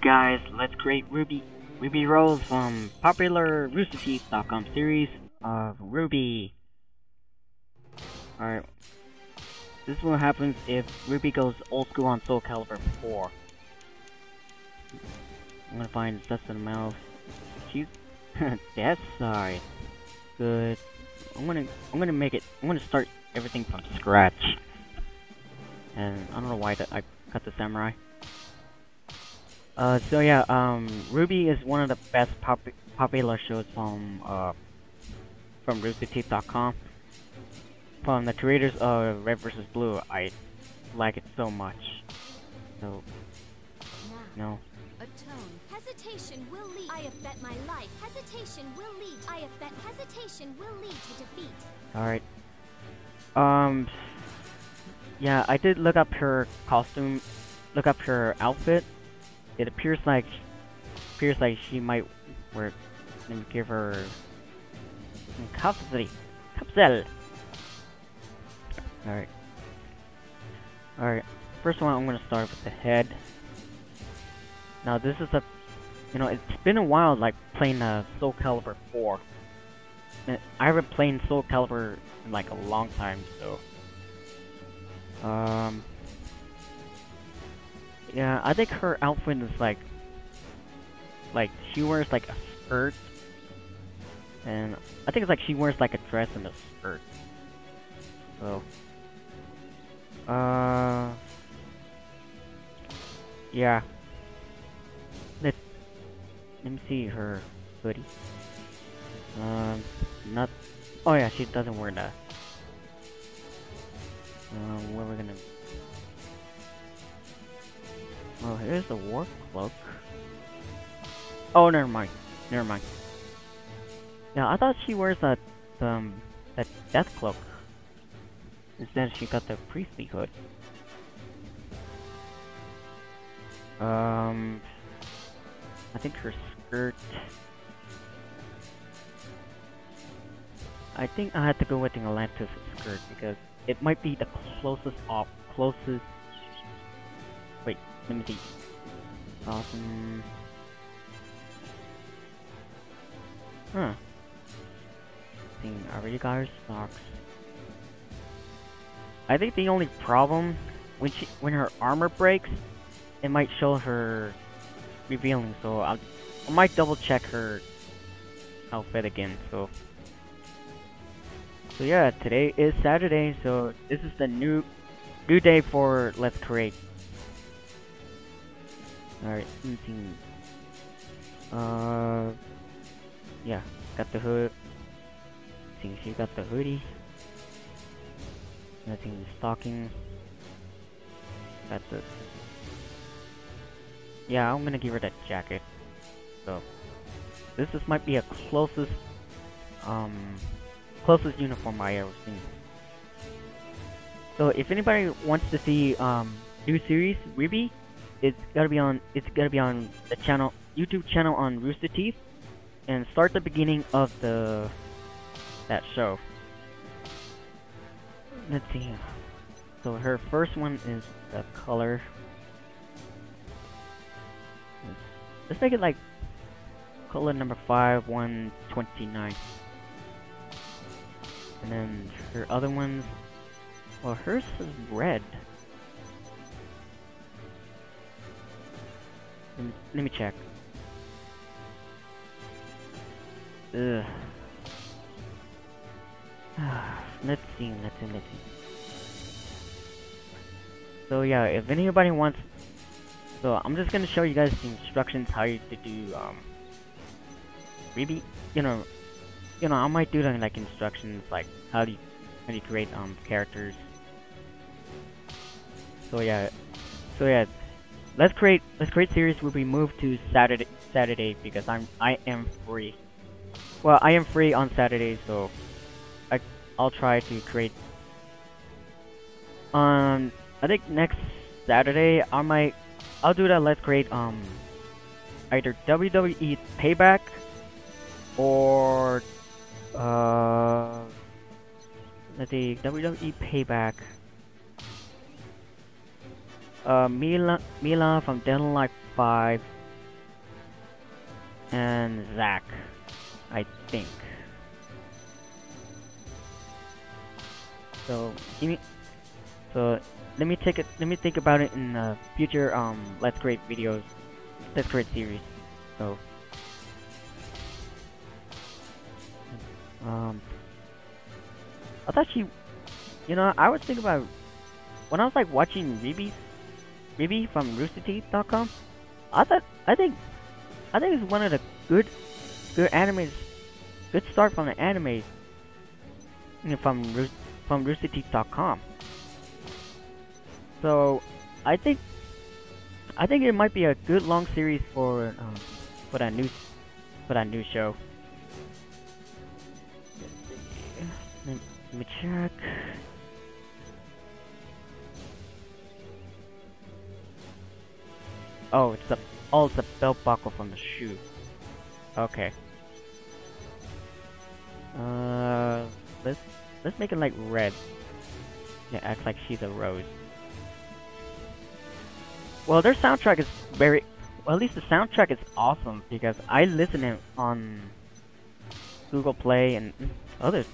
Guys, let's create Ruby Ruby Rose from popular RoosterTeeth.com series of RWBY. Alright. This is what happens if Ruby goes old school on Soul Calibur 4. I'm gonna find Dust in the Mouth. She's that's sorry. Good. I'm gonna I'm gonna make it I'm gonna start everything from scratch. And I don't know why that I cut the samurai. Uh, so yeah, um, RWBY is one of the best pop popular shows from uh, from RoosterTeeth.com. From the creators of Red vs. Blue, I like it so much. So, no. Atone. Hesitation will lead. I have bet my life. Hesitation will lead. I have bet hesitation will lead to defeat. Alright. Um. Yeah, I did look up her costume, look up her outfit. It appears like, appears like she might work. Me give her custody. Capsule. Alright. Alright. First one, I'm gonna start with the head. Now this is a, you know, it's been a while like playing uh, Soul Calibur 4. And I haven't played Soul Calibur in like a long time, so. Um. Yeah, I think her outfit is like, like she wears like a skirt, and I think it's like she wears like a dress and a skirt. So. Uh. Yeah. Let Let me see her hoodie. Um, not. Oh yeah, she doesn't wear that. Um, where we gonna? Oh, here's the war cloak. Oh, never mind. Never mind. Yeah, I thought she wears that um that death cloak. Instead, she got the priestly hood. Um, I think her skirt. I think I had to go with the Atlantis skirt because it might be the closest off closest. Wait, let me see. Awesome. Huh. I already got her socks. I think the only problem when she when her armor breaks, it might show her revealing. So I'll, I might double check her outfit again. So. So yeah, today is Saturday, so this is the new new day for Let's Create. Alright, me. Uh, yeah, got the hood. See, she got the hoodie. Nothing in the stocking. Got the. Yeah, I'm gonna give her that jacket. So, this is might be a closest, um, closest uniform I ever seen. So if anybody wants to see um new series RWBY, it's gotta be on it's gotta be on the channel YouTube channel on Rooster Teeth, and start the beginning of the that show. Let's see. So her first one is the color. Let's make it like color number five, one twenty nine. And then her other ones, well, hers is red. Let me, check. Ugh. let's see, let's see, let's see. So yeah, if anybody wants, so I'm just gonna show you guys the instructions how you to do um, maybe you know you know, I might do like instructions like how do you how do you create um characters. So yeah, so yeah, let's create let's create series will be moved to Saturday Saturday because I'm I am free. Well, I am free on Saturday, so I I'll try to create. Um, I think next Saturday I might I'll do that. Let's create um either WWE Payback or uh, let's see, WWE Payback. Uh, Mila, Mila from Dead Alive 5, and Zack, I think. So give me, so let me take it. Let me think about it in uh, future um Let's Create videos, Let's Create series. So um, I thought she, you know, I was thinking about when I was like watching Ribi, Ribi from RoosterTeeth.com. I thought I think I think it's one of the good good animes, good start from the anime from from RoosterTeeth.com. So I think I think it might be a good long series for um, for that new for that new show. Let me check. Oh, it's a oh, it's a belt buckle from the shoe. Okay. Uh, let's let's make it like red. Yeah, acts like she's a rose. Well, their soundtrack is very. Well, at least the soundtrack is awesome because I listen it on Google Play and others.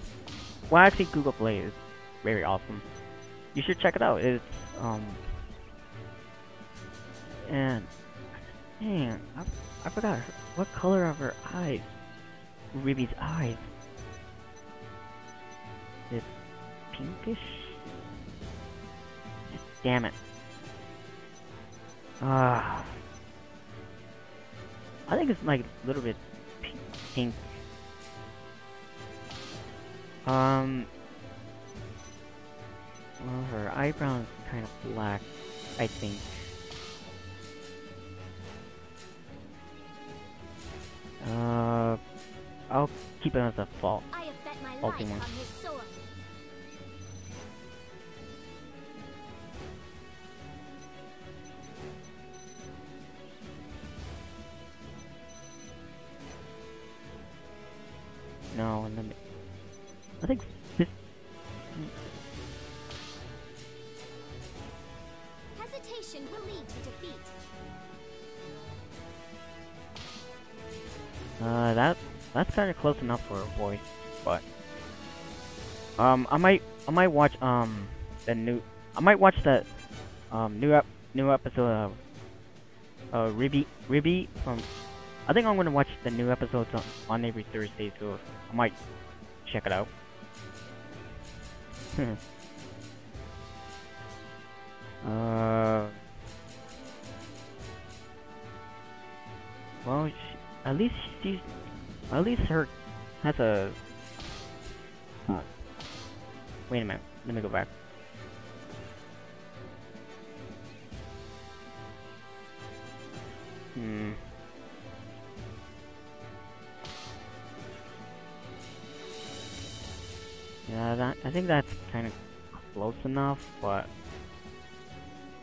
Well, actually, Google Play is very awesome. You should check it out. It's um. And man, I, I forgot her, what color of her eyes. Ruby's eyes. Is it pinkish? Damn it. Ah. I think it's like a little bit pink. pink. Um. Well, her eyebrows kind of black, I think. Uh, I'll keep it as a fault. I have bet my life on his sword. No, and then I think kind of close enough for a voice, but um, I might I might watch um the new I might watch the um new ep new episode of uh Ribby Ribby from I think I'm gonna watch the new episodes on, on every Thursday, so I might check it out. uh. Well, at least she's, at least her has a. Huh. Wait a minute. Let me go back. Hmm. Yeah, that I think that's kind of close enough, but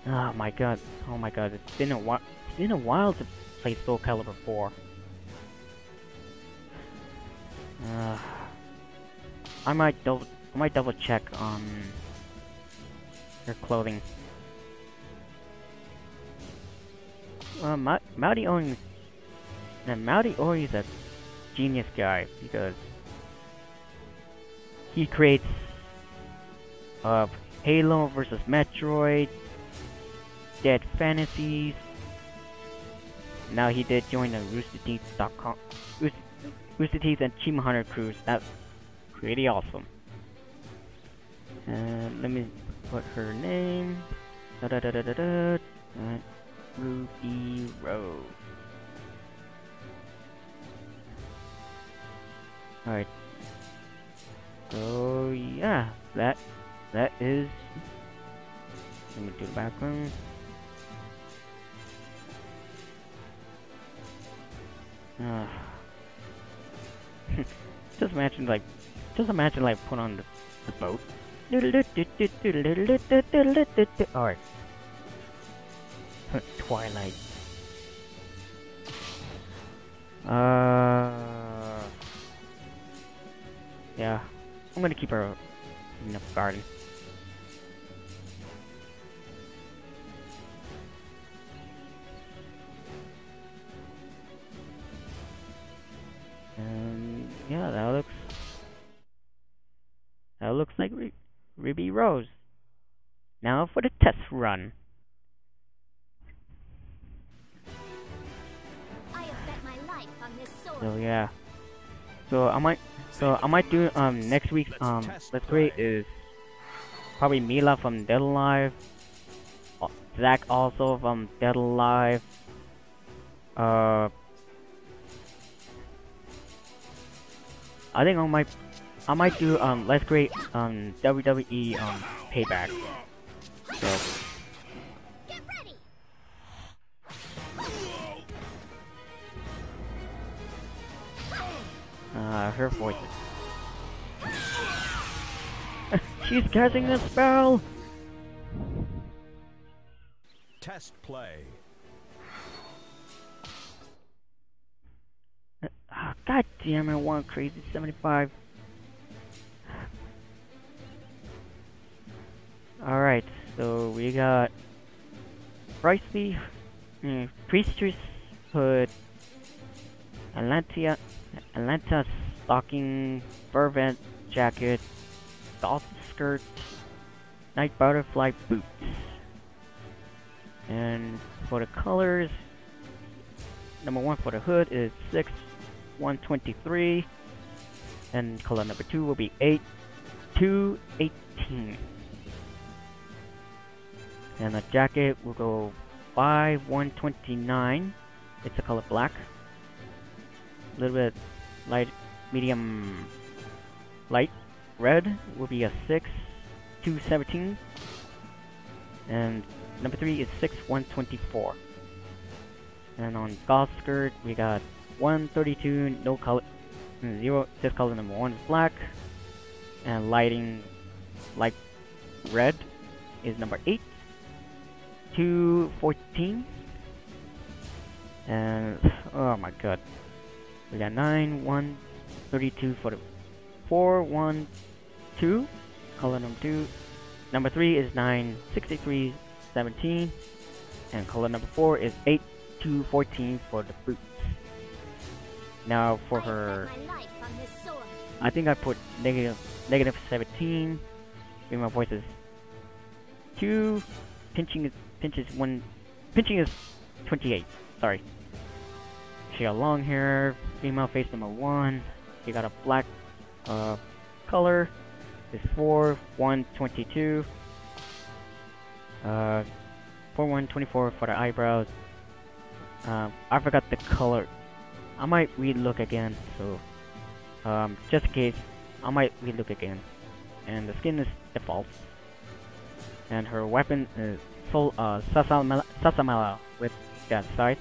oh my god, oh my god, it's been a while. It's been a while to play Soul Calibur 4. I might double, I might double check on her clothing. Well, Ma Monty Owens, and Monty Ori is a genius guy because he creates uh, Halo versus Metroid, Dead Fantasies. Now he did join the Rooster, Rooster Teeth and Chima Hunter crews. That's pretty awesome. And let me put her name. Da da da da da da. Uh, Ruby Rose. Alright. So yeah, that that is. Let me do the background. Uh, just imagine like, just imagine like put on the, the boat. Alright. Twilight. Uh. Yeah. I'm gonna keep her in the garden. yeah, that looks looks like Ru Ruby Rose. Now for the test run. I have bet my life on this sword. So yeah. So I might so I might do um next week's um let's play is probably Mila from Dead Alive. uh, Zach also from Dead Alive. Uh I think I might I might do um let's create um WWE um payback. So uh her voice. She's casting a spell! Test play. Ah, God damn it, one crazy 75. Alright, so we got Pricey, mm, Priestess Hood, Atlantia, Atlanta Stocking, Fervent Jacket, Dolphin Skirt, Night Butterfly Boots. And for the colors, number one for the hood is 6 123 and color number two will be 8 218 and the jacket will go 5 129 it's a color black. A little bit light medium light. Red will be a 6 217 and number three is 6 124 and on golf skirt, we got 132, no color, mm, zero, this color number one is black. And lighting, light red is number 8. 214. And, oh my god. We got 9, 1, 32 for the 4, 1, 2. Color number 2. Number 3 is 9, 63, 17. And color number 4 is 8, 214 for the boots. Now for her, bet my life on this sword. I think I put negative negative 17. Maybe my voice is two. Pinching is pinches one. Pinching is 28. Sorry. She got long hair. Female face number one. She got a black uh, color. Is four 122. Uh, 4124 for the eyebrows. Um, I forgot the color. I might relook again, so um, just in case, I might relook again. And the skin is default. And her weapon is Soul uh, with that sight.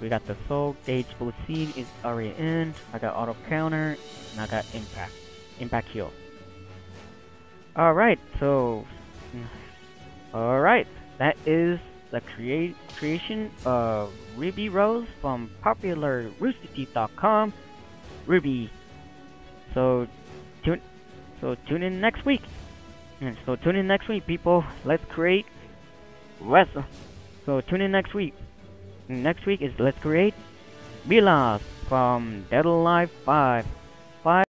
We got the Soul Gauge Bullet Seed is already in. I got Auto Counter, and I got Impact. Impact Heal. Alright, so... Alright, that is the create creation of Ruby Rose from popular roosterteeth.com. RWBY. So tune so tune in next week. And so tune in next week people. Let's create wrestle. So tune in next week. Next week is let's create Milas from Dead Alive 5. 5.